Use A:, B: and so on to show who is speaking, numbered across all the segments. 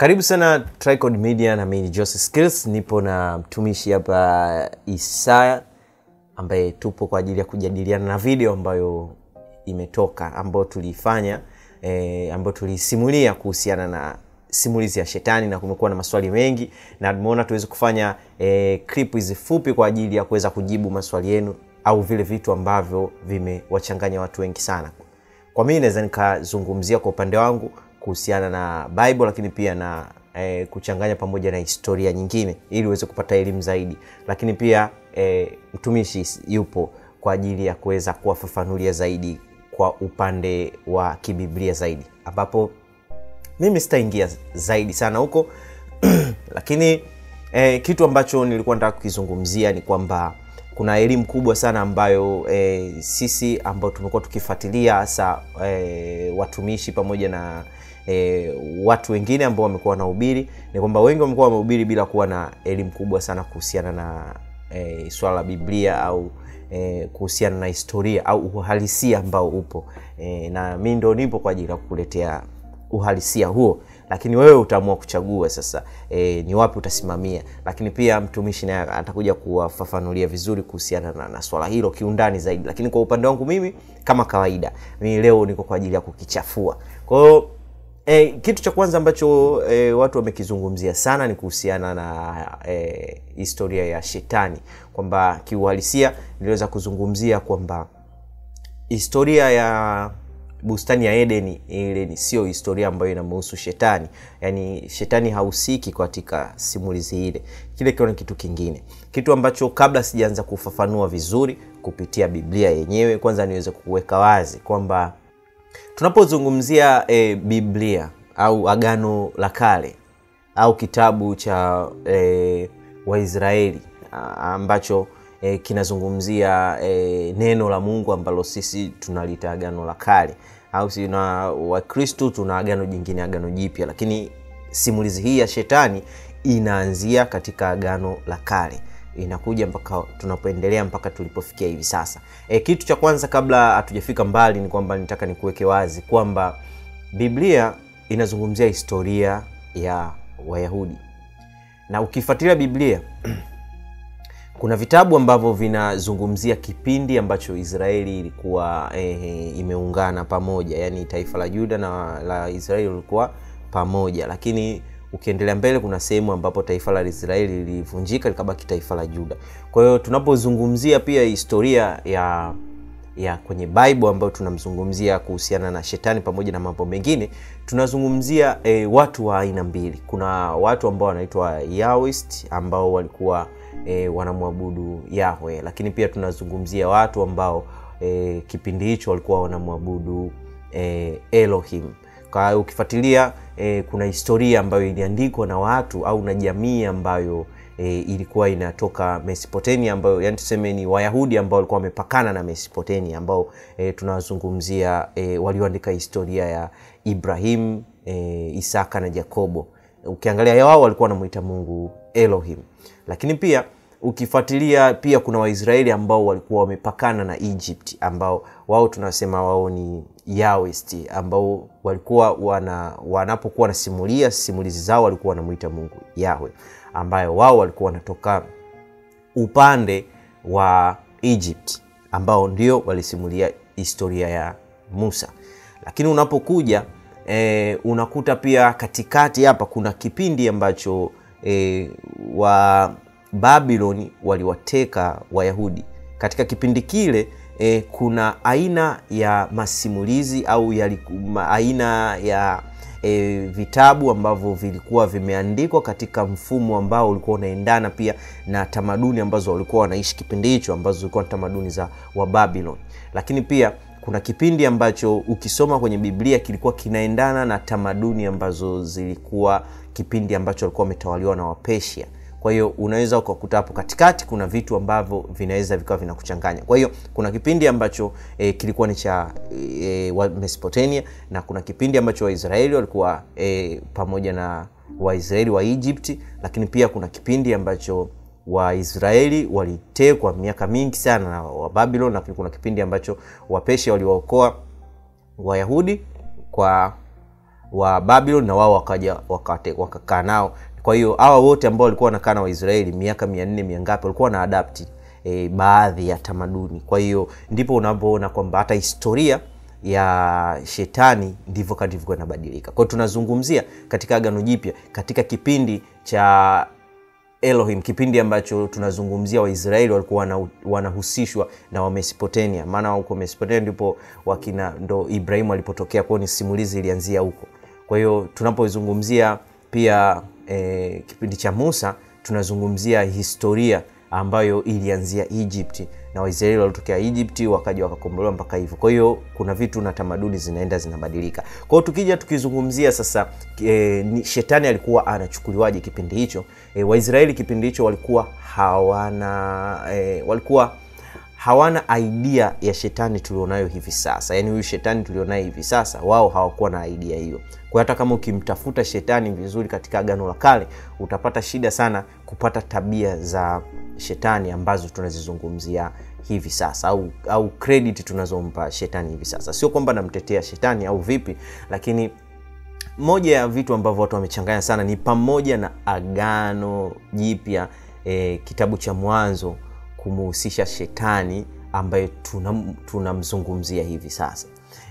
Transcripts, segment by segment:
A: Karibu sana Tricod Media na mimi Joseph Jose Skills. Nipo na mtumishi hapa Isaya ambaye tupo kwa ajili ya kujadiliana na video ambayo imetoka ambayo tuliifanya e, ambayo tulisimulia kuhusiana na simulizi ya shetani na kumekuwa na maswali mengi na tumeona tuweze kufanya e, clip hizi fupi kwa ajili ya kuweza kujibu maswali yenu au vile vitu ambavyo vimewachanganya watu wengi sana. Kwa mimi naweza nikazungumzia kwa upande wangu kuhusiana na Bible lakini pia na e, kuchanganya pamoja na historia nyingine ili uweze kupata elimu zaidi, lakini pia e, mtumishi yupo kwa ajili ya kuweza kuwafafanulia zaidi kwa upande wa kibiblia zaidi, ambapo mimi sitaingia zaidi sana huko. Lakini e, kitu ambacho nilikuwa nataka kukizungumzia ni kwamba kuna elimu kubwa sana ambayo e, sisi ambao tumekuwa tukifuatilia hasa e, watumishi pamoja na e, watu wengine ambao wamekuwa wanahubiri ni kwamba wengi wamekuwa wamehubiri bila kuwa na elimu kubwa sana kuhusiana na e, swala la Biblia au e, kuhusiana na historia au uhalisia ambao upo. E, na mi ndo nipo kwa ajili ya kukuletea uhalisia huo lakini wewe utaamua kuchagua sasa e, ni wapi utasimamia. Lakini pia mtumishi naye atakuja kuwafafanulia vizuri kuhusiana na, na swala hilo kiundani zaidi. Lakini kwa upande wangu mimi kama kawaida mimi leo niko kwa ajili ya kukichafua. Kwa hiyo E, kitu cha kwanza ambacho e, watu wamekizungumzia sana ni kuhusiana na e, historia ya shetani. Kwamba kiuhalisia niliweza kuzungumzia kwamba historia ya bustani ya Edeni ile ni sio historia ambayo inamhusu shetani, yaani shetani hahusiki katika simulizi ile. Kile kiwa ni kitu kingine, kitu ambacho kabla sijaanza kufafanua vizuri kupitia Biblia yenyewe, kwanza niweze kuweka wazi kwamba tunapozungumzia e, Biblia au Agano la Kale au kitabu cha e, Waisraeli ambacho e, kinazungumzia e, neno la Mungu ambalo sisi tunalita Agano la Kale au si na Wakristo tuna agano jingine, Agano Jipya, lakini simulizi hii ya shetani inaanzia katika Agano la Kale. Inakuja mpaka tunapoendelea mpaka tulipofikia hivi sasa. E, kitu cha kwanza kabla hatujafika mbali ni kwamba nitaka nikuweke wazi kwamba Biblia inazungumzia historia ya Wayahudi. Na ukifuatilia Biblia kuna vitabu ambavyo vinazungumzia kipindi ambacho Israeli ilikuwa eh, imeungana pamoja, yaani taifa la Juda na la Israeli lilikuwa pamoja, lakini ukiendelea mbele kuna sehemu ambapo taifa la Israeli lilivunjika likabaki taifa la Juda. Kwa hiyo tunapozungumzia pia historia ya ya kwenye Bible ambayo tunamzungumzia kuhusiana na shetani pamoja na mambo mengine, tunazungumzia e, watu wa aina mbili. Kuna watu ambao wanaitwa ambao walikuwa e, wanamwabudu Yahwe, lakini pia tunazungumzia watu ambao e, kipindi hicho walikuwa wanamwabudu e, Elohim. Kwa ukifuatilia e, kuna historia ambayo iliandikwa na watu au na jamii ambayo e, ilikuwa inatoka Mesopotamia, ambayo yani tuseme ni Wayahudi ambao walikuwa wamepakana na Mesopotamia, ambao e, tunawazungumzia e, walioandika historia ya Ibrahim e, Isaka na jakobo. Ukiangalia wao walikuwa wanamwita Mungu Elohim, lakini pia ukifuatilia pia kuna Waisraeli ambao walikuwa wamepakana na Egypt ambao wao tunasema wao ni Yahwist ambao walikuwa wana wanapokuwa wanasimulia simulizi zao walikuwa wanamwita Mungu Yahwe, ambayo wao walikuwa wanatoka upande wa Egypt ambao ndio walisimulia historia ya Musa. Lakini unapokuja e, unakuta pia katikati hapa kuna kipindi ambacho e, wa Babiloni waliwateka Wayahudi. Katika kipindi kile e, kuna aina ya masimulizi au ya, aina ya e, vitabu ambavyo vilikuwa vimeandikwa katika mfumo ambao ulikuwa unaendana pia na tamaduni ambazo walikuwa wanaishi kipindi hicho, ambazo zilikuwa tamaduni za Wababiloni. Lakini pia kuna kipindi ambacho ukisoma kwenye Biblia kilikuwa kinaendana na tamaduni ambazo zilikuwa kipindi ambacho walikuwa wametawaliwa na wapesia Kwa hiyo unaweza ukakuta hapo katikati kuna vitu ambavyo vinaweza vikawa vinakuchanganya. Kwa hiyo kuna kipindi ambacho e, kilikuwa ni cha e, Mesopotamia na kuna kipindi ambacho Waisraeli walikuwa e, pamoja na Waisraeli wa Egypt, lakini pia kuna kipindi ambacho Waisraeli walitekwa miaka mingi sana na Wababilon, lakini kuna kipindi ambacho wapeshe waliwaokoa Wayahudi kwa wa babylon na wao wakaja wakakaa nao. Kwa hiyo hawa wote ambao walikuwa wanakaa na waisraeli miaka mia nne mia ngapi walikuwa na adapti e, baadhi ya tamaduni. Kwa hiyo ndipo unapoona kwamba hata historia ya shetani ndivyo kadivyokuwa inabadilika. Kwao tunazungumzia katika agano jipya katika kipindi cha elohim kipindi ambacho tunazungumzia waisraeli walikuwa wana- wanahusishwa na wamesopotamia maana huko mesopotamia ndipo wakina ndo ibrahimu alipotokea kwao ni simulizi ilianzia huko. Kwa hiyo tunapozungumzia pia e, kipindi cha musa tunazungumzia historia ambayo ilianzia egypt na waisraeli walitokea egypt wakaja wakakombolewa mpaka hivyo. Kwa hiyo kuna vitu na tamaduni zinaenda zinabadilika. Kwa hiyo tukija tukizungumzia sasa e, ni, shetani alikuwa anachukuliwaje kipindi hicho? E, waisraeli kipindi hicho walikuwa hawana e, walikuwa hawana idea ya shetani tulionayo hivi sasa. Yaani huyu shetani tulionaye hivi sasa wao hawakuwa na idea hiyo. Kwa hata kama ukimtafuta shetani vizuri katika agano la kale utapata shida sana kupata tabia za shetani ambazo tunazizungumzia hivi sasa au au credit tunazompa shetani hivi sasa. Sio kwamba namtetea shetani au vipi lakini moja ya vitu ambavyo watu wamechanganya sana ni pamoja na agano jipya e, kitabu cha mwanzo kumuhusisha shetani ambaye tunamzungumzia tuna hivi sasa.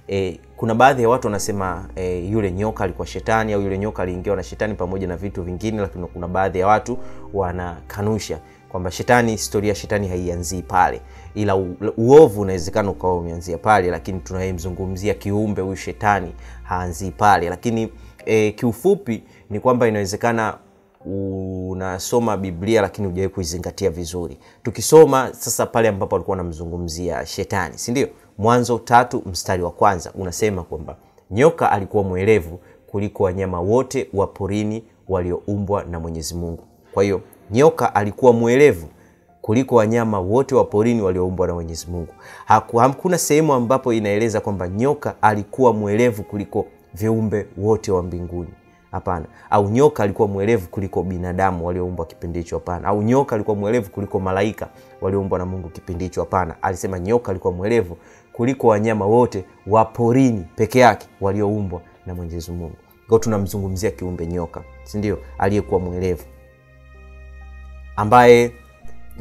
A: E, kuna baadhi ya watu wanasema e, yule nyoka alikuwa shetani au yule nyoka aliingiwa na shetani pamoja na vitu vingine lakini kuna baadhi ya watu wanakanusha kwamba shetani historia shetani haianzii pale. Ila uovu unawezekana ukawa umeanzia pale lakini tunayemzungumzia kiumbe huyu shetani haanzii pale. Lakini e, kiufupi ni kwamba inawezekana unasoma biblia lakini hujawai kuizingatia vizuri. Tukisoma sasa pale ambapo alikuwa anamzungumzia shetani sindio mwanzo tatu mstari wa kwanza unasema kwamba nyoka alikuwa mwelevu kuliko wanyama wote wa porini walioumbwa na mwenyezi mungu. Kwa hiyo nyoka alikuwa mwelevu kuliko wanyama wote wa porini walioumbwa na mwenyezi mungu. Hakuna sehemu ambapo inaeleza kwamba nyoka alikuwa mwelevu kuliko viumbe wote wa mbinguni. Hapana. Au nyoka alikuwa mwelevu kuliko binadamu walioumbwa kipindi hicho? Hapana. Au nyoka alikuwa mwelevu kuliko malaika walioumbwa na mungu kipindi hicho? Hapana. Alisema nyoka alikuwa mwelevu kuliko wanyama wote wa porini peke yake walioumbwa na mwenyezi mungu. Kwao tunamzungumzia kiumbe nyoka sindio aliyekuwa mwelevu ambaye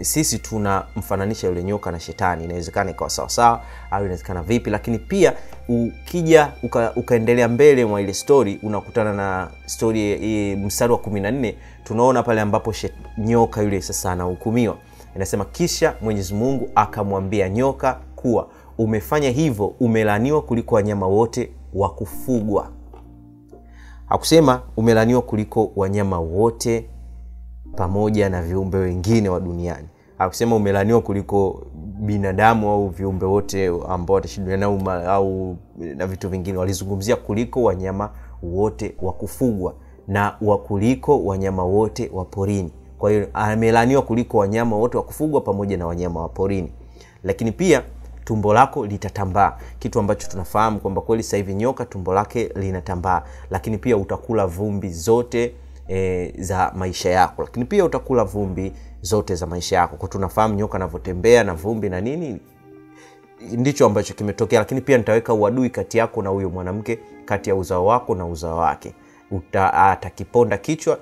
A: sisi tunamfananisha yule nyoka na shetani. Inawezekana ikawa sawasawa au inawezekana vipi lakini pia ukija uka, ukaendelea mbele mwa ile stori unakutana na stori e, mstari wa kumi na nne tunaona pale ambapo shet, nyoka yule sasa anahukumiwa. Inasema kisha mwenyezi mungu akamwambia nyoka kuwa umefanya hivyo umelaniwa kuliko wanyama wote wa kufugwa. Hakusema umelaniwa kuliko wanyama wote pamoja na viumbe wengine wa duniani. Akusema umelaniwa kuliko binadamu au viumbe wote ambao wataishi duniani au, au na vitu vingine. Walizungumzia kuliko wanyama wote wa kufugwa na wa kuliko wanyama wote wa porini. Kwa hiyo amelaniwa kuliko wanyama wote wa kufugwa pamoja na wanyama wa porini. Lakini pia tumbo lako litatambaa. Kitu ambacho tunafahamu kwamba kweli sasa hivi nyoka tumbo lake linatambaa. Lakini pia utakula vumbi zote e, za maisha yako. Lakini pia utakula vumbi zote za maisha yako. Kwa tunafahamu nyoka anavyotembea na vumbi na nini ndicho ambacho kimetokea. Lakini pia nitaweka uadui kati yako na huyo mwanamke kati ya uzao wako na uzao wake. Atakiponda kichwa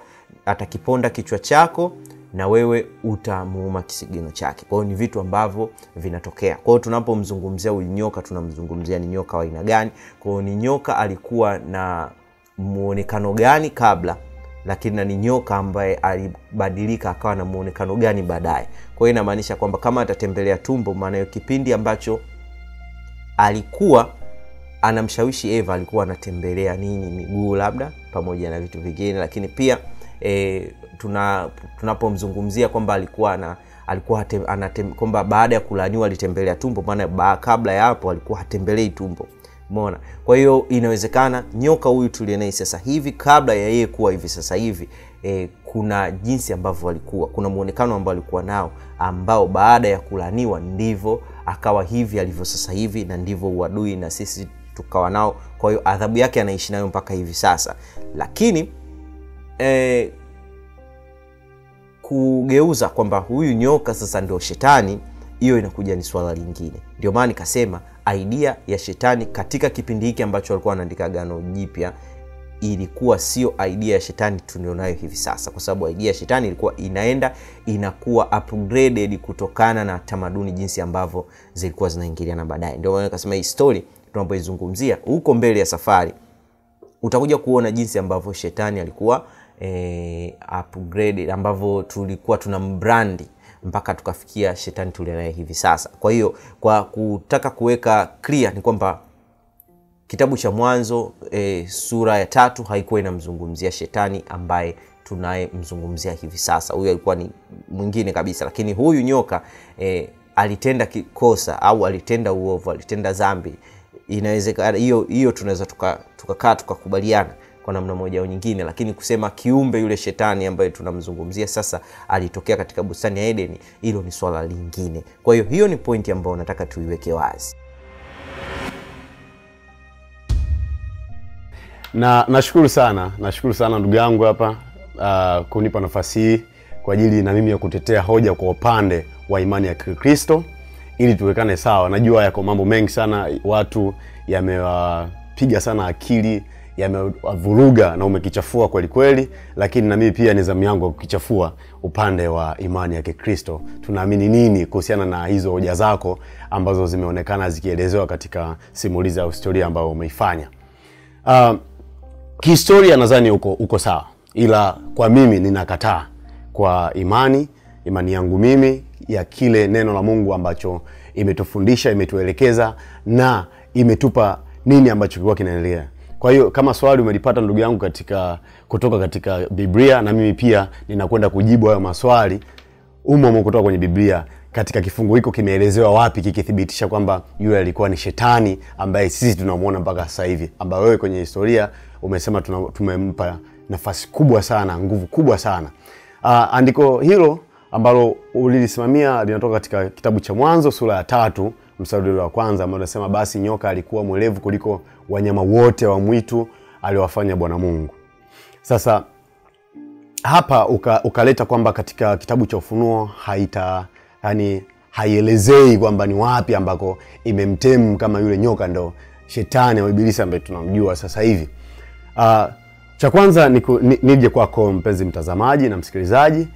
A: atakiponda kichwa chako na wewe utamuuma kisigino chake. Kwa hiyo ni vitu ambavyo vinatokea. Kwa hiyo tunapomzungumzia huyu nyoka tunamzungumzia ni nyoka wa aina gani. Kwa hiyo ni nyoka alikuwa na muonekano gani kabla lakini na ni nyoka ambaye alibadilika akawa na muonekano gani baadaye. Kwa hiyo inamaanisha kwamba kama atatembelea tumbo maanayo kipindi ambacho alikuwa anamshawishi eva alikuwa anatembelea nini miguu labda pamoja na vitu vingine. Lakini pia e, tuna tunapomzungumzia kwamba alikuwa na alikuwa kwamba baada ya kulaniwa alitembelea tumbo maana kabla ya hapo alikuwa hatembelei tumbo mona kwa hiyo inawezekana nyoka huyu tulienai sasa hivi kabla ya yeye kuwa hivi sasa hivi e, kuna jinsi ambavyo walikuwa, kuna muonekano ambao alikuwa nao ambao baada ya kulaniwa ndivyo akawa hivi alivyo sasa hivi na ndivyo uadui na sisi tukawa nao. Kwa hiyo adhabu yake anaishi nayo mpaka hivi sasa. Lakini e, kugeuza kwamba huyu nyoka sasa ndio shetani hiyo inakuja ni swala lingine. Ndio maana nikasema idea ya shetani katika kipindi hiki ambacho walikuwa wanaandika gano jipya ilikuwa sio idea ya shetani tulionayo hivi sasa kwa sababu idea ya shetani ilikuwa inaenda inakuwa upgraded kutokana na tamaduni jinsi ambavyo zilikuwa zinaingiliana baadaye. Ndio maana kasema hii story tunapoizungumzia huko mbele ya safari utakuja kuona jinsi ambavyo shetani alikuwa eh, upgraded ambavyo tulikuwa tuna mbrandi mpaka tukafikia shetani tulionaye hivi sasa. Kwa hiyo kwa kutaka kuweka clear ni kwamba kitabu cha mwanzo e, sura ya tatu haikuwa inamzungumzia shetani ambaye tunayemzungumzia hivi sasa. Huyu alikuwa ni mwingine kabisa. Lakini huyu nyoka e, alitenda kikosa au alitenda uovu alitenda zambi inawezekana hiyo hiyo tunaweza tukakaa tuka tukakubaliana kwa namna moja au nyingine. Lakini kusema kiumbe yule shetani ambaye tunamzungumzia sasa alitokea katika bustani ya edeni hilo ni swala lingine. Kwa hiyo hiyo ni pointi ambayo nataka tuiweke wazi.
B: Na nashukuru sana nashukuru sana ndugu yangu hapa uh, kunipa nafasi hii kwa ajili na mimi ya kutetea hoja kwa upande wa imani ya kikristo ili tuwekane sawa. Najua yako mambo mengi sana watu yamewapiga sana akili yamewavuruga na umekichafua kweli kweli lakini na mimi pia ni zamu yangu ya kukichafua upande wa imani ya kikristo. Tunaamini nini kuhusiana na hizo hoja zako ambazo zimeonekana zikielezewa katika simulizi au historia ambayo umeifanya? Uh, kihistoria nadhani uko, uko sawa ila kwa mimi ninakataa kwa imani imani yangu mimi ya kile neno la mungu ambacho imetufundisha imetuelekeza na imetupa nini ambacho kilikuwa kinaendelea kwa hiyo kama swali umelipata ndugu yangu katika kutoka katika biblia na mimi pia ninakwenda kujibu hayo maswali umo kutoka kwenye biblia katika kifungu hiko kimeelezewa wapi kikithibitisha kwamba yule alikuwa ni shetani ambaye sisi tunamwona mpaka sasa hivi ambayo wewe kwenye historia umesema tumempa nafasi kubwa sana nguvu kubwa sana. Uh, andiko hilo ambalo ulilisimamia linatoka katika kitabu cha mwanzo sura ya tatu mstari wa kwanza ambao unasema basi nyoka alikuwa mwelevu kuliko wanyama wote wa mwitu aliwafanya bwana mungu. Sasa hapa uka, ukaleta kwamba katika kitabu cha ufunuo haita yani haielezei kwamba ni wapi ambako imemtemu kama yule nyoka ndo shetani au ibilisi ambaye tunamjua sasa hivi. Uh, cha kwanza ni, ni, nije kwako mpenzi mtazamaji na msikilizaji.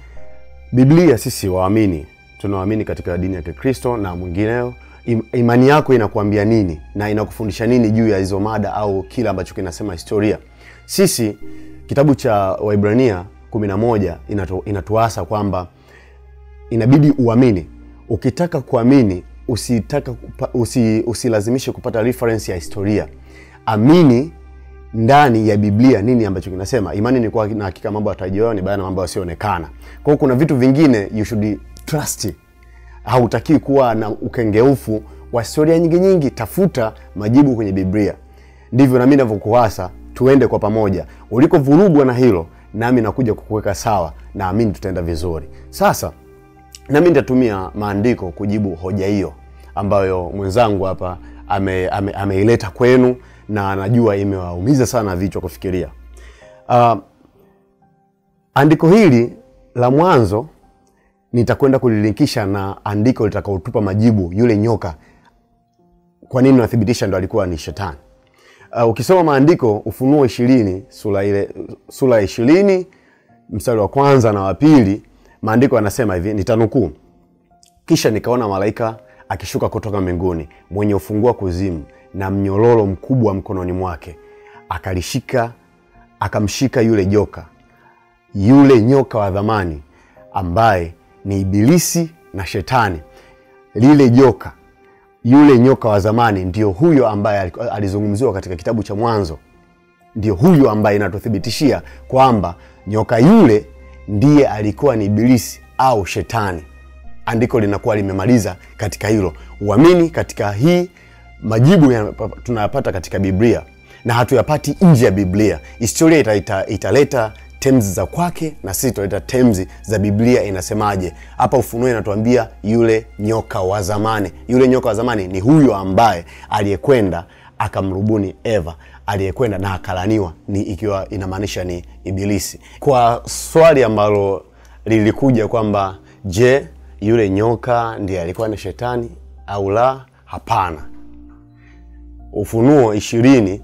B: Biblia sisi waamini tunaamini katika dini ya kikristo na mwingineo Im, imani yako inakuambia nini na inakufundisha nini juu ya hizo mada au kile ambacho kinasema historia. Sisi kitabu cha waibrania 11 inatu, inatuasa kwamba inabidi uamini. Ukitaka kuamini usitaka kupa, usi, usilazimishe kupata reference ya historia. Amini ndani ya biblia nini ambacho kinasema. Imani ni kuwa na hakika mambo yatarajiwayo ni bayana na mambo yasioonekana kwao kuna vitu vingine you should trust hautakiwi kuwa na ukengeufu wa historia nyingi nyingi tafuta majibu kwenye biblia. Ndivyo nami navyokuhasa tuende kwa pamoja. Ulikovurugwa na hilo nami nakuja kukuweka sawa. Naamini tutaenda vizuri. Sasa nami nitatumia maandiko kujibu hoja hiyo ambayo mwenzangu hapa ameileta ame, ame kwenu na najua imewaumiza sana vichwa kufikiria. Uh, andiko hili la mwanzo nitakwenda kulilinkisha na andiko litakaotupa majibu yule nyoka. Kwa nini unathibitisha ndo alikuwa ni shetani? Uh, ukisoma maandiko ufunuo ishirini sura ya ishirini mstari wa kwanza na wa pili maandiko yanasema hivi nitanukuu. Kisha nikaona malaika akishuka kutoka mbinguni mwenye ufungua kuzimu na mnyororo mkubwa mkononi mwake. Akalishika akamshika yule joka yule nyoka wa dhamani ambaye ni ibilisi na shetani. Lile joka yule nyoka wa zamani ndio huyo ambaye alizungumziwa katika kitabu cha mwanzo. Ndio huyo ambaye inatuthibitishia kwamba nyoka yule ndiye alikuwa ni ibilisi au shetani. Andiko linakuwa limemaliza katika hilo. Uamini katika hii majibu tunayapata katika biblia na hatuyapati nje ya biblia. Historia italeta ita, ita terms za kwake na sisi tunaleta terms za biblia inasemaje? Hapa ufunuo inatuambia yule nyoka wa zamani. Yule nyoka wa zamani ni huyo ambaye aliyekwenda akamrubuni eva. Aliyekwenda na akalaniwa ni ikiwa inamaanisha ni ibilisi. Kwa swali ambalo lilikuja kwamba je yule nyoka ndiye alikuwa ni shetani au la? Hapana. Ufunuo ishirini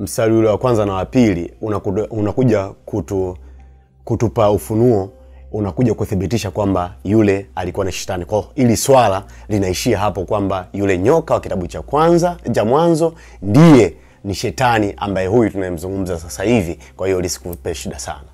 B: mstari ule wa kwanza na wa pili unakuja, kutu, kutupa ufunuo unakuja kuthibitisha kwamba yule alikuwa ni shetani. Kwao ili swala linaishia hapo kwamba yule nyoka wa kitabu cha kwanza cha mwanzo ndiye ni shetani ambaye huyu tunayemzungumza sasa hivi. Kwa hiyo lisikupe shida sana.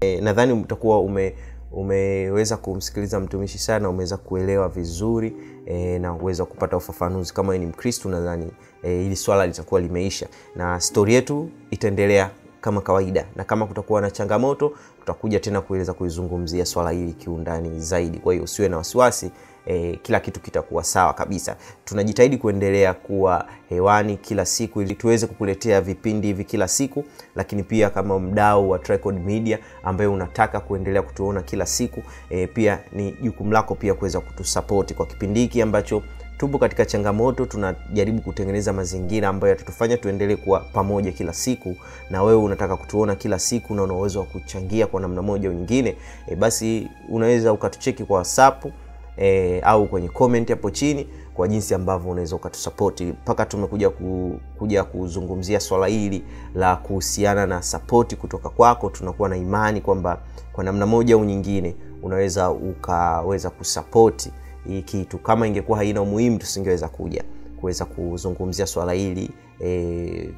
A: E, nadhani utakuwa ume umeweza kumsikiliza mtumishi sana umeweza kuelewa vizuri e, na uweza kupata ufafanuzi. Kama ni mkristu nadhani e, ili swala litakuwa limeisha. Na stori yetu itaendelea kama kawaida. Na kama kutakuwa na changamoto tutakuja tena kuweza kuizungumzia swala hili kiundani zaidi. Kwa hiyo usiwe na wasiwasi e, kila kitu kitakuwa sawa kabisa. Tunajitahidi kuendelea kuwa hewani kila siku ili tuweze kukuletea vipindi hivi kila siku lakini pia kama mdau wa Tricod media ambaye unataka kuendelea kutuona kila siku e, pia ni jukumu lako pia kuweza kutusapoti kwa kipindi hiki ambacho tupo katika changamoto. Tunajaribu kutengeneza mazingira ambayo yatatufanya tuendelee kuwa pamoja kila siku na wewe unataka kutuona kila siku na una uwezo wa kuchangia kwa namna moja au nyingine e, basi unaweza ukatucheki kwa whatsapp e, au kwenye comment hapo chini kwa jinsi ambavyo unaweza ukatusapoti mpaka tumekuja ku, kuja kuzungumzia swala hili la kuhusiana na sapoti kutoka kwako tunakuwa na imani kwamba kwa namna moja au nyingine unaweza ukaweza kusapoti hii kitu. Kama ingekuwa haina umuhimu tusingeweza kuja kuweza kuzungumzia swala hili e,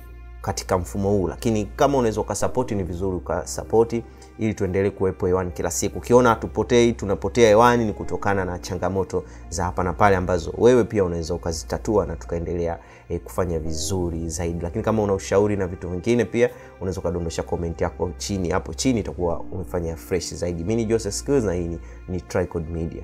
A: katika mfumo huu. Lakini kama unaweza ukasapoti ni vizuri ukasapoti ili tuendelee kuwepo hewani kila siku. Ukiona hatupotei tunapotea hewani ni kutokana na changamoto za hapa na pale ambazo wewe pia unaweza ukazitatua na tukaendelea e, kufanya vizuri zaidi. Lakini kama una ushauri na vitu vingine pia unaweza ukadondosha komenti yako chini. Hapo chini itakuwa umefanya fresh zaidi. Mi ni joseph skills na hii ni, ni Tricod media